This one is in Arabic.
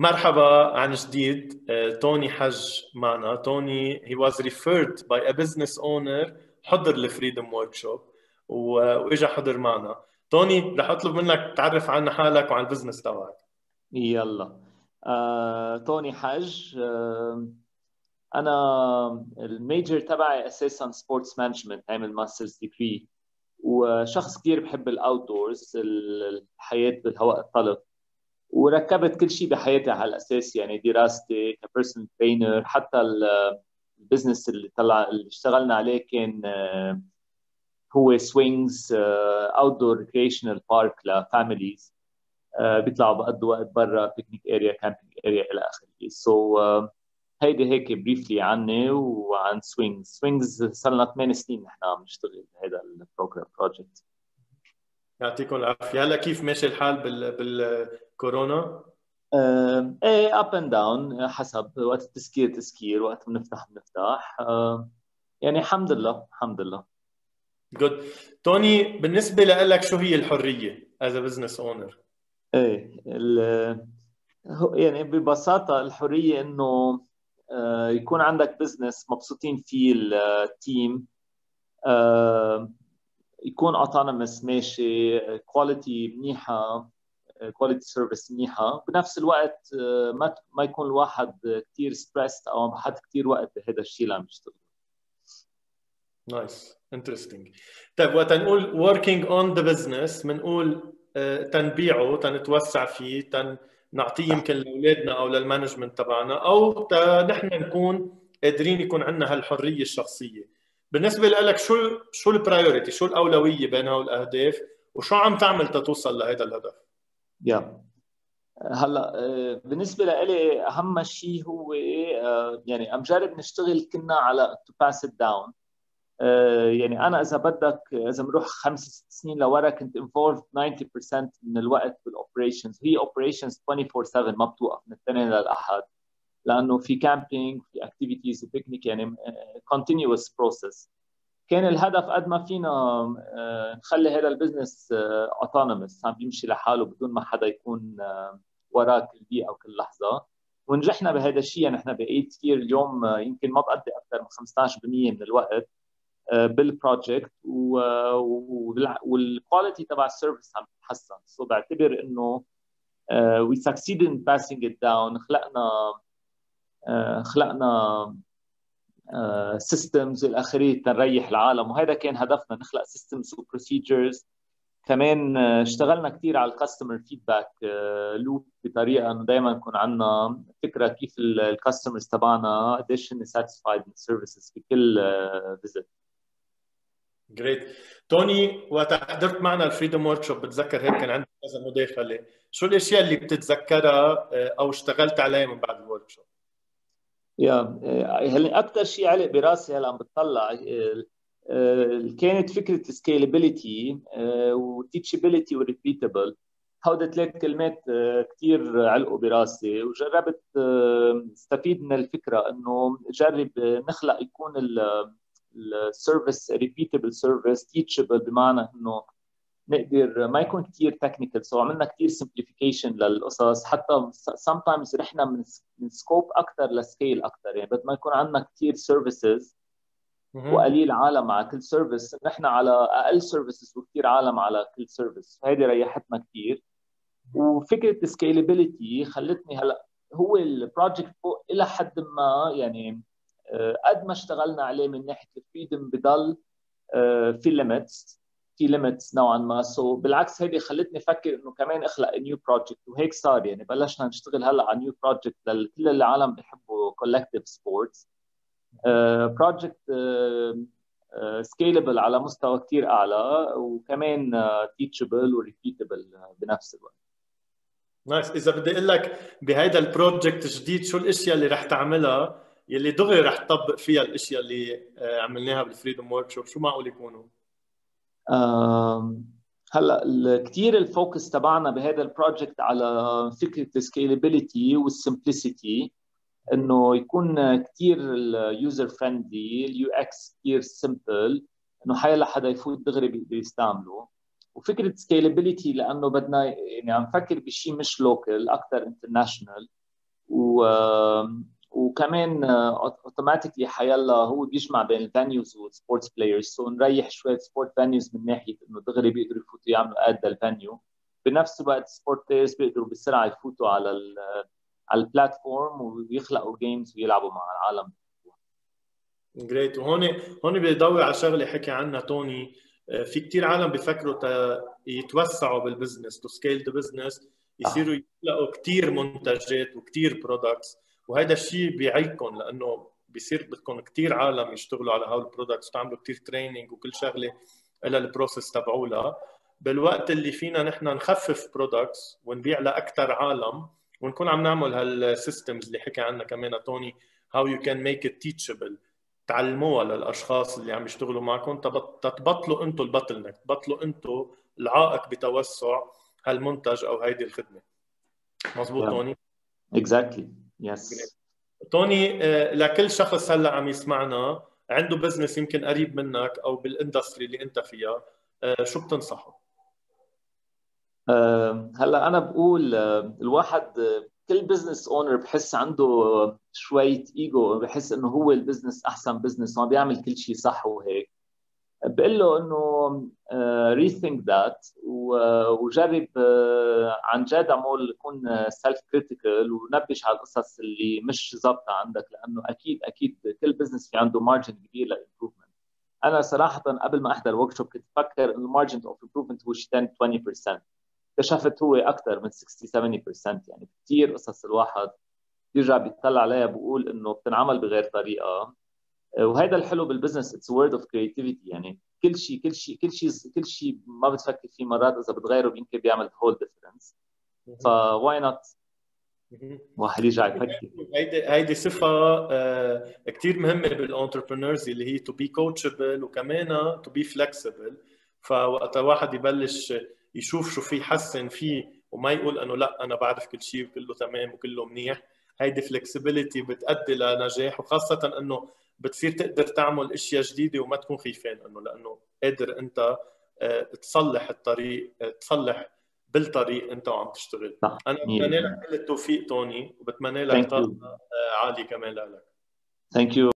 مرحبا عن جديد. توني حج معنا. توني he was referred by a business owner. حضر ال freedom workshop وإجا حضر معنا. توني رح أطلب منك تعرف عنا حالك وعن ال business تبعك. يلا. آه، توني حج آه، أنا ال major تبعي أساسا sports management عامل master's degree وشخص كثير بحب ال outdoors الحياة بالهواء الطلق. وركبت كل شيء بحياتي على الأساس يعني دراستي ك personal trainer حتى ال business اللي طلع اللي اشتغلنا عليه كان آه، هو Swings outdoor recreational park ل families بيطلعوا بقضوا وقت برا picnic area camping area إلى آخره. so هيدي هيك briefly عني وعن Swings Swings صار لنا ثمان سنين نحن عم نشتغل بهذا ال program project يعطيكم العافية. هلا كيف ماشي الحال بال بالكورونا؟ آه، إيه up and down حسب وقت التسكير تسكير وقت بنفتح بنفتح. آه، يعني الحمد لله الحمد لله. good توني بالنسبة لك شو هي الحرية as business owner؟ إيه يعني ببساطة الحرية إنه آه، يكون عندك business مبسوطين فيه ال team يكون autonomous ماشي quality منيحة. quality service منيحه بنفس الوقت آه، ما ما يكون الواحد كثير stressed أو حد كثير وقت بهذا الشيء اللي عم يشتغل. nice interesting طيب وقت نقول working on the business بنقول تنبيعه تنتوسع فيه تن نعطيه يمكن لأولادنا أو لل management تبعنا أو نحن نكون قادرين يكون عندنا هالحرية الشخصية. بالنسبة لك شو شو ال priority شو الأولوية بين هول الأهداف؟ وشو عم تعمل تتوصل لهذا الهدف؟ yeah. هلا آه، بالنسبة لي أهم شيء هو آه، يعني عم جرب نشتغل كنا على to pass down يعني أنا إذا بدك إذا بنروح خمس ست سنين لورا كنت involved 90% من الوقت بال operations هي operations 24 7 ما بتوقف من الاثنين للأحد لأنه في camping في activities وبيكنيك يعني continuous process كان الهدف قد ما فينا آه، نخلي هذا ال business autonomous عم بيمشي لحاله بدون ما حدا يكون آه، ورا كل دقيقة وكل لحظة. ونجحنا بهذا الشيء. يعني إحنا ب 8 years اليوم آه، يمكن ما بقضي أكثر من 15% من الوقت بال project وال quality تبع ال service عم تتحسن so بعتبر إنه we succeeded in passing it down خلقنا خلقنا systems إلى اخره تنريح العالم. وهذا كان هدفنا نخلق systems و procedures كمان آه، اشتغلنا كثير على ال customer feedback loop بطريقة إنه دائما يكون عندنا فكرة كيف ال customers تبعنا قديش هن satisfied من ال services بكل visit great توني وقت حضرت معنا ال freedom work بتذكر هيك كان عندي كذا مداخله شو الأشياء اللي بتتذكرها آه، أو اشتغلت عليها من بعد ال work yeah هلا أكثر شيء علق براسي هلأ عم بتطلع كانت فكرة scalability و teachability و repeatable هودي ثلاث كلمات كثير علقوا براسي وجربت استفيد من الفكرة إنه جرب نخلق يكون ال service repeatable service teachable بمعنى إنه نقدر ما يكون كثير technical so عملنا كثير simplification للقصص حتى sometimes رحنا من من scope أكثر ل scale أكثر يعني بدل ما يكون عندنا كثير services وقليل عالم على كل service نحن على أقل services وكثير عالم على كل service هذه ريحتنا كثير وفكرة ال scalability خلتني هلأ هو ال project فوق إلى حد ما يعني آه، قد ما اشتغلنا عليه من ناحية ال freedom بضل آه، في limits في limits نوعا ما. سو so بالعكس هيدي خلتني أفكر إنه كمان أخلق new project وهيك صار يعني بلشنا نشتغل هلأ على new project لكل العالم بيحبوا collective sports project scalable على مستوى كثير أعلى وكمان teachable و repeatable بنفس الوقت. nice إذا بدي أقول لك بهيدا ال project الجديد شو الأشياء اللي رح تعملها؟ يلي دغري رح تطبق فيها الأشياء اللي آه، عملناها بال freedom work شو معقول يكونوا؟ هلا كثير ال focus تبعنا بهذا ال project على فكرة ال scalability وال simplicity إنه يكون كثير ال user friendly ال UX كثير simple انه حيلا حدا يفوت دغري بيقدر يستعمله وفكرة scalability لأنه بدنا يعني عم نفكر بشيء مش local أكثر international و وكمان automatically حيلا هو بيجمع بين ال venues وال sports players so نريح شوية sport venues من ناحية إنه دغري بيقدروا يفوتوا يعملوا add لل venue بنفس الوقت sport players بيقدروا بسرعة يفوتوا على ال على ال platform ويخلقوا games ويلعبوا مع العالم. جريت وهون هون بدي ضوي على شغلة حكي عنها توني. آه، في كثير عالم بيفكروا يتوسعوا بال business to scale the business يصيروا يخلقوا كثير منتجات وكثير products وهذا الشيء بيعيقكم لأنه بيصير بدكم كثير عالم يشتغلوا على هول ال products وتعملوا كثير training وكل شغلة لها ال process تبعولها. بالوقت اللي فينا نحن نخفف products ونبيع لاكثر عالم ونكون عم نعمل هال systems اللي حكى عنها كمان توني how you can make it teachable تعلموها للأشخاص اللي عم يشتغلوا معكم. تبطلوا أنتم ال bottleneck تبطلوا أنتم العائق بتوسع هالمنتج أو هيدي الخدمة. مزبوط yeah. توني؟ exactly yes توني آه، لكل شخص هلا عم يسمعنا عنده business يمكن قريب منك أو بال industry اللي أنت فيها آه، شو بتنصحه؟ هلا أنا بقول الواحد كل business owner بحس عنده شوية ايجو بحس إنه هو ال business أحسن business وعم بيعمل كل شيء صح وهيك. بقول له إنه rethink that وجرب آه، عن جد عمول كون self critical ونبش على القصص اللي مش ظابطة عندك لأنه أكيد أكيد كل بزنس في عنده margin كبير لل improvement أنا صراحة قبل ما أحضر workshop كنت بفكر إنه ال margin of improvement هو 10 20% اكتشفت هو أكثر من 60 70% يعني كثير قصص الواحد بيرجع بيطلع عليها بقول إنه بتنعمل بغير طريقة. وهذا الحلو بال business it's world of creativity يعني كل شيء كل شيء كل شيء كل شيء ما بتفكر فيه مرات إذا بتغيره يمكن بيعمل whole difference ف why not واحد يرجع يفكر هيدي هيدي صفة آه كثير مهمة بال entrepreneurs اللي هي to be coachable وكمان to be flexible فوقت واحد يبلش يشوف شو في يحسن فيه وما يقول إنه لا أنا بعرف كل شيء وكله تمام وكله منيح. هيدي flexibility بتؤدي لنجاح وخاصة إنه بتصير تقدر تعمل أشياء جديدة وما تكون خيفان إنه لأنه قادر أنت آه، تصلح الطريق آه، تصلح بالطريق أنت وعم تشتغل. صح. أنا بتمنى لك كل التوفيق توني وبتمنى لك طاقة عالية كمان لك. thank you